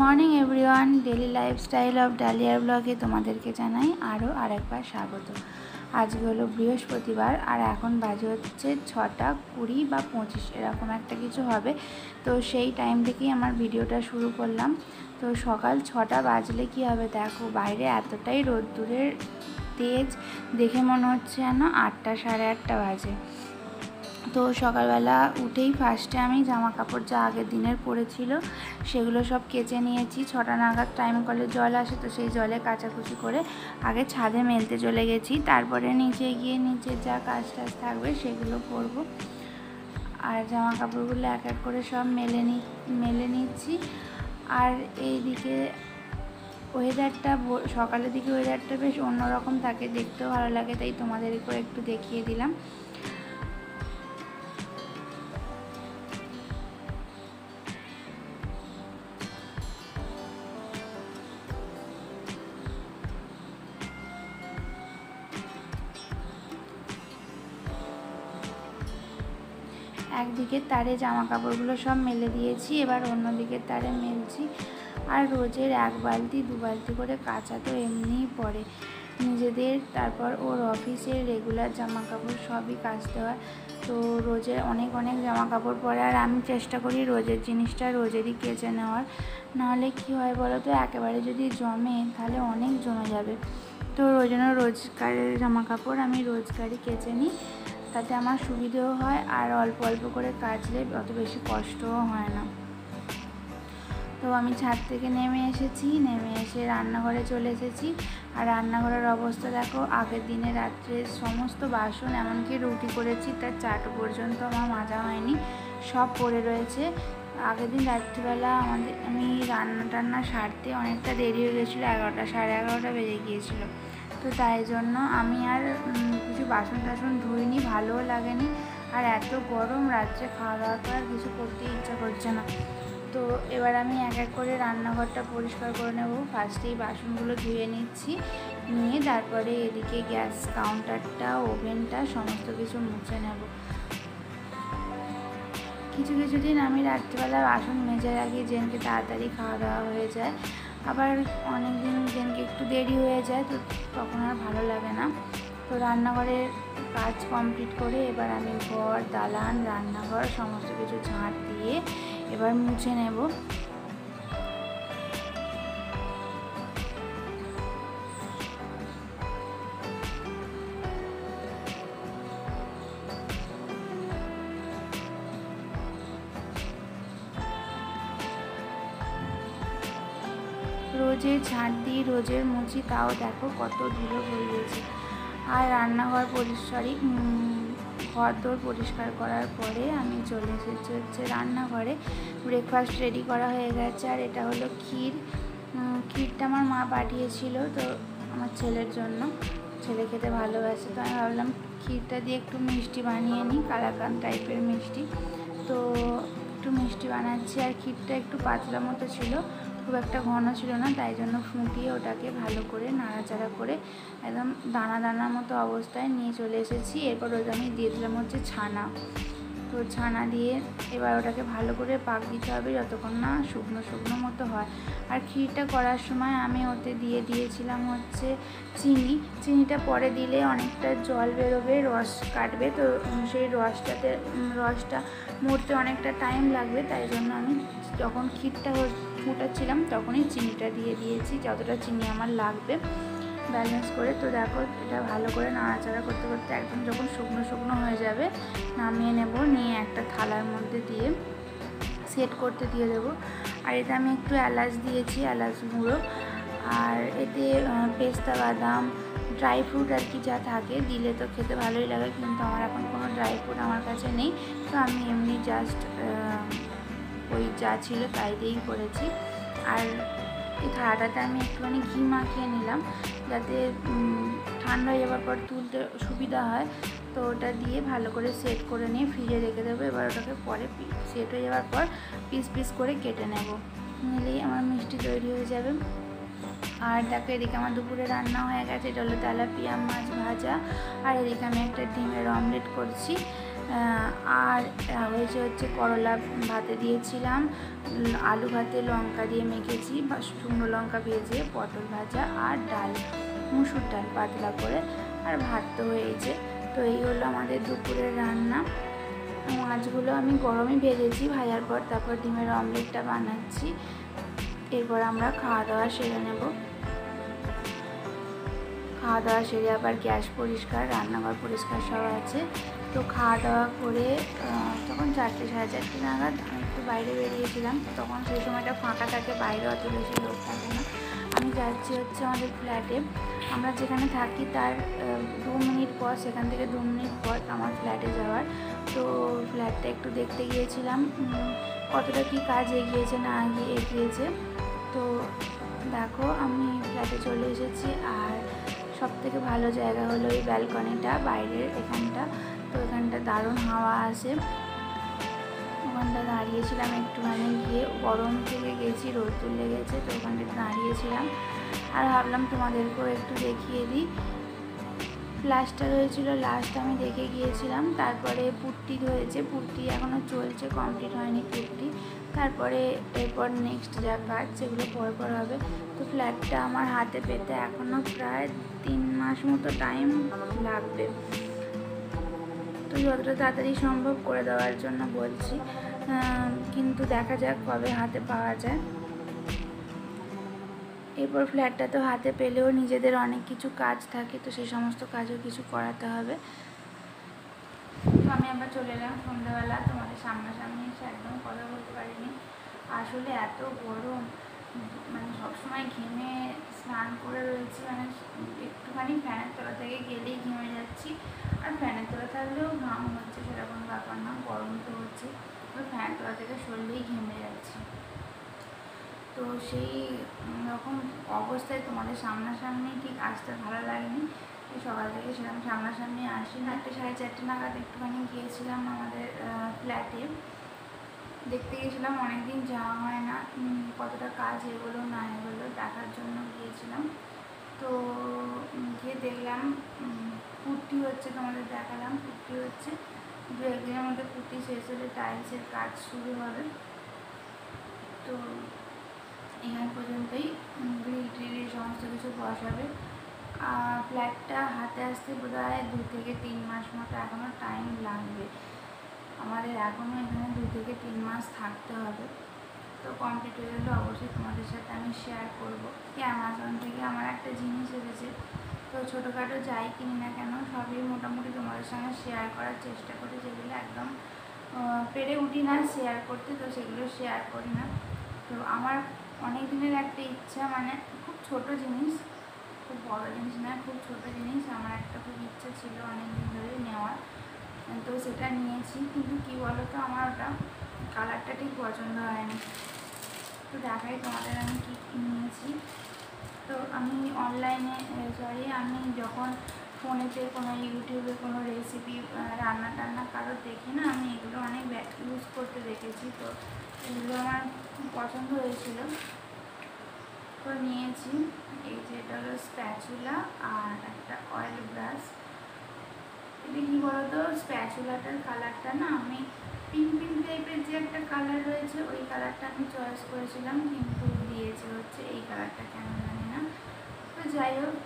Morning everyone daily lifestyle of ডালিয়ার ব্লগে তোমাদেরকে জানাই আরও আরেকবার স্বাগত। আজকে হলো বৃহস্পতিবার, আর এখন বাজে হচ্ছে ছটা কুড়ি বা পঁচিশ, এরকম একটা কিছু হবে। তো সেই টাইম থেকেই আমার ভিডিওটা শুরু করলাম। তো সকাল ছটা বাজলে কি হবে দেখো, বাইরে এতটাই রোদ্দুরের তেজ, দেখে মনে হচ্ছে যেন আটটা সাড়ে আটটা বাজে। তো সকালবেলা উঠেই ফার্স্টে আমি জামা কাপড় যা আগের দিনের পরেছিল সেগুলো সব কেচে নিয়েছি। ছটা নাগাদ টাইম কলে জল আসে, তো সেই জলে কাচাকুচি করে আগে ছাদে মেলতে চলে গেছি। তারপরে নিচে গিয়ে নিচে যা কাজ টাজ থাকবে সেগুলো করব। আর জামা কাপড়গুলো এক এক করে সব মেলে নি, মেলে নিচ্ছি। আর এইদিকে ওয়েদারটা সকালের দিকে ওয়েদারটা বেশ অন্যরকম থাকে, দেখতেও ভালো লাগে, তাই তোমাদেরকেও একটু দেখিয়ে দিলাম। একদিকের তারে জামা কাপড়গুলো সব মেলে দিয়েছি, এবার অন্য দিকের তারে মেলছি। আর রোজের এক বালতি, দু বালতি করে কাঁচা তো এমনিই পড়ে। নিজেদের, তারপর ওর অফিসের রেগুলার জামা কাপড় সবই কাচতে হয়। তো রোজের অনেক অনেক জামা কাপড় পরে, আর আমি চেষ্টা করি রোজের জিনিসটা রোজেরই কেচে নেওয়ার। নাহলে কী হয় বলো তো, একেবারে যদি জমে, তাহলে অনেক জমে যাবে। তো ওই জন্য রোজগারের জামা কাপড় আমি রোজগারই কেচে নিই। তাতে আমার সুবিধেও হয় আর অল্প অল্প করে কাচলে অত বেশি কষ্টও হয় না। তো আমি ছাদ থেকে নেমে এসেছি, নেমে এসে রান্নাঘরে চলে এসেছি। আর রান্নাঘরের অবস্থা দেখো, আগের দিনে রাত্রে সমস্ত বাসন এমনকি রুটি করেছি, তার চাট পর্যন্ত আমার মাজা হয়নি, সব পড়ে রয়েছে। আগের দিন রাত্রিবেলা আমাদের, আমি রান্না টান্না সারতে অনেকটা দেরি হয়ে গেছিল, এগারোটা, সাড়ে এগারোটা বেজে গিয়েছিল। তো তাই জন্য আমি আর কিছু বাসন টাসন ধুইনি, ভালোও লাগেনি। আর এত গরম রাত্রে খাওয়া দাওয়া করার কিছু করতে ইচ্ছা করছে না। তো এবার আমি এক এক করে রান্নাঘরটা পরিষ্কার করে নেব। ফার্স্টেই বাসনগুলো ধুয়ে নিচ্ছি, নিয়ে তারপরে এদিকে গ্যাস কাউন্টারটা, ওভেনটা, সমস্ত কিছু মুছে নেব। কিছু কিছু দিন আমি রাত্রিবেলা বাসন মেজে রাখি জেনকে তাড়াতাড়ি খাওয়া দাওয়া হয়ে যায়। আবার অনেক দিন দিনকে একটু দেরি হয়ে যায়, তো তখন আর ভালো লাগে না। তো রান্নাঘরের কাজ কমপ্লিট করে এবার আমি ঘর, দালান, রান্নাঘর, সমস্ত কিছু ঝাঁট দিয়ে এবার মুছে নেব। ঝাঁট দিই রোজের মুছি তাও দেখো কত ধুলো গিয়েছে আর রান্নাঘর পরিষ্কারই ঘর দোর পরিষ্কার করার পরে আমি চলে এসেছি হচ্ছে রান্নাঘরে। ব্রেকফাস্ট রেডি করা হয়ে গেছে। আর এটা হলো ক্ষীর। ক্ষীরটা আমার মা পাঠিয়েছিল তো আমার ছেলের জন্য। ছেলে খেতে ভালোবাসে, তো আমি ভাবলাম ক্ষীরটা দিয়ে একটু মিষ্টি বানিয়ে নিই, কালাকান টাইপের মিষ্টি। তো একটু মিষ্টি বানাচ্ছি। আর ক্ষীরটা একটু পাতলা মতো ছিল। খুব একটা ঘন ছিল না, তাই জন্য ফুটিয়ে ওটাকে ভালো করে নাড়াচাড়া করে একদম দানা দানা মতো অবস্থায় নিয়ে চলে এসেছি। এরপর ওটা আমি দিয়ে দিলাম হচ্ছে ছানা। তো ছানা দিয়ে এবার ওটাকে ভালো করে পাক দিতে হবে যতক্ষণ না শুকনো শুকনো মতো হয়। আর ক্ষীরটা করার সময় আমি ওতে দিয়ে দিয়েছিলাম হচ্ছে চিনি। চিনিটা পরে দিলে অনেকটা জল বেরোবে, রস কাটবে। তো সেই রসটাতে, রসটা মরতে অনেকটা টাইম লাগবে, তাই জন্য আমি যখন ক্ষীরটা ফুটাচ্ছিলাম তখনই চিনিটা দিয়ে দিয়েছি, যতটা চিনি আমার লাগবে ব্যালেন্স করে। তো দেখো, এটা ভালো করে নাড়াচাড়া করতে করতে একদম যখন শুকনো শুকনো হয়ে যাবে, নামিয়ে নেব, নিয়ে একটা থালার মধ্যে দিয়ে সেট করতে দিয়ে দেবো। আর এতে আমি একটু এলাচ দিয়েছি, এলাচ গুঁড়ো। আর এতে পেস্তা, বাদাম ড্রাই ফ্রুট আর কি যা থাকে, দিলে তো খেতে ভালোই লাগে, কিন্তু আমার এখন কোনো ড্রাই ফ্রুট আমার কাছে নেই। তো আমি এমনি জাস্ট ওই যা ছিল তাই দিয়েই করেছি। আর এই থালাটাতে আমি একটুখানি ঘি মাখিয়ে নিলাম যাতে ঠান্ডা হয়ে যাওয়ার পর তুলতে সুবিধা হয়। তো ওটা দিয়ে ভালো করে সেট করে নিয়ে ফ্রিজে রেখে দেবো। এবার ওটাকে পরে সেট হয়ে যাওয়ার পর পিস পিস করে কেটে নেব। নিলেই আমার মিষ্টি তৈরি হয়ে যাবে। আর দেখো এদিকে আমার দুপুরে রান্না হয়ে গেছে। এটা হলো তেলাপিয়া মাছ ভাজা। আর এদিকে আমি একটা ডিমের অমলেট করছি। আর হয়েছে হচ্ছে করলা ভাতে দিয়েছিলাম আলু ভাতে লঙ্কা দিয়ে মেখেছি, বা শুকনো লঙ্কা ভেজে, পটল ভাজা আর ডাল, মুসুর ডাল পাতলা করে, আর ভাত তো হয়েছে। তো এই হলো আমাদের দুপুরের রান্না। মাছগুলো আমি গরমে ভেজেছি, ভাজার পর তারপর ডিমের অমলেটটা বানাচ্ছি। এরপর আমরা খাওয়া দাওয়া সেরে নেব। খাওয়া দাওয়া সেরে আবার গ্যাস পরিষ্কার, রান্নাঘর পরিষ্কার সব আছে। তো খাওয়া দাওয়া করে তখন চারটে সাড়ে চারটে নাগাদ আমি একটু বাইরে বেরিয়েছিলাম। তখন সেই সময়টা ফাঁকা থাকে, বাইরে অত বেশি লোক থাকে না। আমি যাচ্ছি হচ্ছে আমাদের ফ্ল্যাটে। আমরা যেখানে থাকি তার দু মিনিট পর, সেখান থেকে দু মিনিট পর আমার ফ্ল্যাটে যাওয়ার। তো ফ্ল্যাটটা একটু দেখতে গিয়েছিলাম কতটা কি কাজ এগিয়েছে না এগিয়েছে। তো দেখো, আমি ফ্ল্যাটে চলে এসেছি, আর সব থেকে ভালো জায়গা হলো এই ব্যালকনিটা, বাইরের এখানটা। তো এখানটা দারুণ হাওয়া আসে ওখানটা দাঁড়িয়েছিলাম একটুখানি গিয়ে, গরম থেকে গেছি রোদ্দুর লেগেছে তো ওখানটা দাঁড়িয়েছিলাম। আর ভাবলাম তোমাদেরকেও একটু দেখিয়ে দিই। প্লাস্টার হয়েছিল লাস্ট আমি দেখে গিয়েছিলাম। তারপরে পুট্টি ধরেছে, পুট্টি এখনও চলছে কমপ্লিট হয়নি পুট্টি। তারপরে এরপর নেক্সট যা কাজ সেগুলো পর পর হবে। তো ফ্ল্যাটটা আমার হাতে পেতে এখনও প্রায় তিন মাস মতো টাইম লাগবে। তো যতটা তাড়াতাড়ি সম্ভব করে দেওয়ার জন্য বলছি। কিন্তু দেখা যাক কবে হাতে পাওয়া যায়। এরপর ফ্ল্যাটটা তো হাতে পেলেও নিজেদের অনেক কিছু কাজ থাকে, তো সেই সমস্ত কাজও কিছু করাতে হবে। তো আমি আবার চলে এলাম সন্ধ্যাবেলা, তোমাদের সামনাসামনি এসে একদম কথা বলতে পারিনি। আসলে এত গরম মানে সবসময় ঘেমে স্নান করে রয়েছি মানে একটুখানি ফ্যানের তলা থেকে গেলেই ঘেমে যাচ্ছি। আর ফ্যানের তলা থাকলেও ঘাম হচ্ছে সেরকম ব্যাপার না গরম তো হচ্ছে তো ফ্যানের তলা থেকে সরলেই ঘেমে যাচ্ছে। তো সেই রকম অবস্থায় তোমাদের সামনাসামনি ঠিক আসতে ভালো লাগেনি। সকাল থেকে সেরকম সামনাসামনি আসি একটা সাড়ে চারটে নাগাদ একটুখানি গিয়েছিলাম আমাদের ফ্ল্যাটে দেখতে গেছিলাম অনেকদিন যাওয়া হয় না। কতটা কাজ এগোলো না এগোলো দেখার জন্য গিয়েছিলাম। তো গিয়ে দেখলাম কুর্তি হচ্ছে তোমাদের দেখালাম। কুর্তি হচ্ছে দু একদিনের মধ্যে কুর্তি শেষ হলে টাইলসের কাজ শুরু হবে। তো এখান পর্যন্তই গ্রিল সমস্ত কিছু বসাবে। ফ্ল্যাটটা হাতে আসতে বোধ হয় দু থেকে তিন মাস মতো এখনও টাইম লাগবে। আমাদের এখনও এখানে দু থেকে তিন মাস থাকতে হবে। তো কমপ্লিট হয়ে গেলে অবশ্যই তোমাদের সাথে আমি শেয়ার করব। কি অ্যামাজন থেকে আমার একটা জিনিস এসেছে। তো ছোটোখাটো যাই কিনি না কেন, সবই মোটামুটি তোমাদের সঙ্গে শেয়ার করার চেষ্টা করি, যেগুলো একদম পেরে উঠি না শেয়ার করতে, তো সেগুলো শেয়ার করি না। তো আমার অনেক দিনের একটা ইচ্ছা মানে খুব ছোট জিনিস, খুব বড় জিনিস না, খুব ছোট জিনিস, আমার একটা খুব ইচ্ছা ছিল অনেক দিন ধরে নেওয়ার। তো সেটা নিয়েছি, কিন্তু কী বলো তো আমার ওটা কালারটা ঠিক পছন্দ হয়নি। তো দেখাই তোমাদের আমি কী নিয়েছি। অনলাইনে সরি আমি যখন ফোনেতে কোনো ইউটিউবে কোনো রেসিপি রান্না টান্না কারোর দেখি না, আমি এগুলো অনেক ইউজ করতে দেখেছি। তো এগুলো আমার পছন্দ হয়েছিল। তো নিয়েছি। এই যে এটা হলো স্প্যাচুলা আর একটা অয়েল ব্রাশ এটা কী বলতো? স্প্যাচুলাটার কালারটা না, আমি পিঙ্ক পিঙ্ক টাইপের যে একটা কালার রয়েছে, ওই কালারটা আমি চয়েস করেছিলাম, কিন্তু দিয়েছে হচ্ছে এই কালারটা কেন জানি না। তো যাই হোক,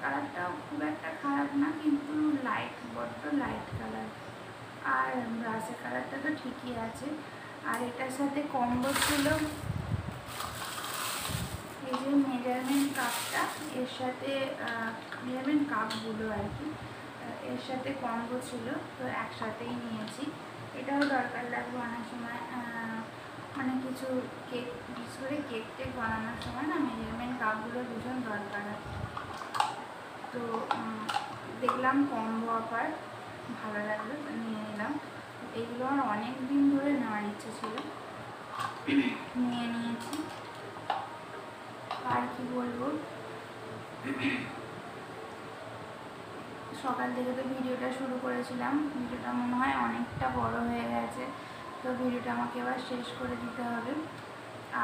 কালারটাও খুব একটা খারাপ না, কিন্তু লাইট বড্ড লাইট কালার আর ব্রাশের কালারটা তো ঠিকই আছে। আর এটার সাথে কম্বো ছিল এই যে মেজারমেন্ট কাপটা এর সাথে মেজারমেন্ট কাপগুলো আর কি। এর সাথে কম্বো ছিল, তো একসাথেই নিয়েছি। এটাও দরকার লাগবে অনেক সময় মানে কিছু কেক বিশেষ করে কেক টেক বানানোর সময় না মেজারমেন্ট কাপগুলো ভীষণ দরকার হয়। তো দেখলাম কম্বো অফার ভালো লাগল, নিয়ে নিলাম। এইগুলো আমার অনেক দিন ধরে নেওয়ার ইচ্ছে ছিল। নিয়ে নিয়েছি। আর কি বলব? সকাল থেকে তো ভিডিওটা শুরু করেছিলাম। ভিডিওটা মনে হয় অনেকটা বড় হয়ে গেছে। তো ভিডিওটা আমাকে এবার শেষ করে দিতে হবে।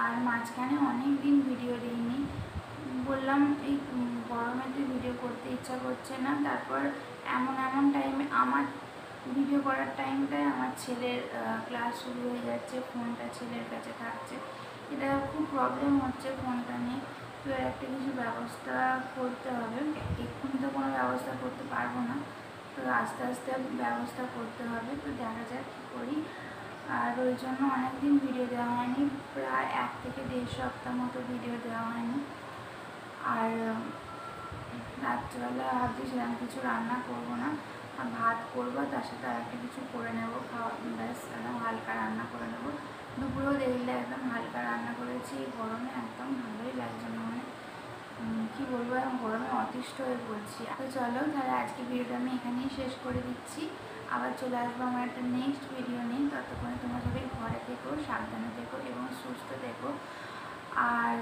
আর মাঝখানে অনেক দিন ভিডিও দিইনি। বললাম, এই গরমেতে ভিডিও করতে ইচ্ছা করছে না। তারপর এমন এমন টাইমে আমার ভিডিও করার টাইমটায় আমার ছেলের ক্লাস শুরু হয়ে যাচ্ছে ফোনটা ছেলের কাছে থাকছে। এটা খুব প্রবলেম হচ্ছে ফোনটা নিয়ে। তো একটা কিছু ব্যবস্থা করতে হবে। এক্ষুনি তো কোনো ব্যবস্থা করতে পারব না। তো আস্তে আস্তে ব্যবস্থা করতে হবে। তো দেখা যাক কী করি। আর ওই জন্য অনেকদিন ভিডিও দেওয়া হয়নি, প্রায় এক থেকে দেড় সপ্তাহ মতো ভিডিও দেওয়া হয়নি। আর, রাত্রিবেলা ভাবছি সেরকম কিছু রান্না করব না, আর ভাত করব তার সাথে আর একটা কিছু করে নেব, খাওয়া ব্যাস, একদম হালকা রান্না করে নেব। দুপুরেও দেখলে একদম হালকা রান্না করেছি, গরমে একদম ভালোই লাগছে মানে কী বলব, এখন গরমে অতিষ্ঠ হয়ে পড়ছি। তো চলো, তাহলে আজকে ভিডিওটা আমি এখানেই শেষ করে দিচ্ছি। আবার চলে আসব আমার একটা নেক্সট ভিডিও নিয়ে। ততক্ষণে তোমরা সবাই ঘরে থেকো, সাবধানে থেকো এবং সুস্থ থেকো। আর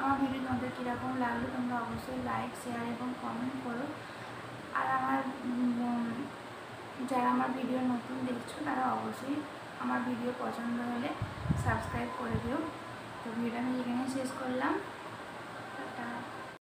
আমার ভিডিও তোমাদের কীরকম লাগল তোমরা অবশ্যই লাইক শেয়ার এবং কমেন্ট করো। আর আমার যারা আমার ভিডিও নতুন দেখছ, তারা অবশ্যই আমার ভিডিও পছন্দ হলে সাবস্ক্রাইব করে দিও। তো ভিডিওটা আমি এখানে শেষ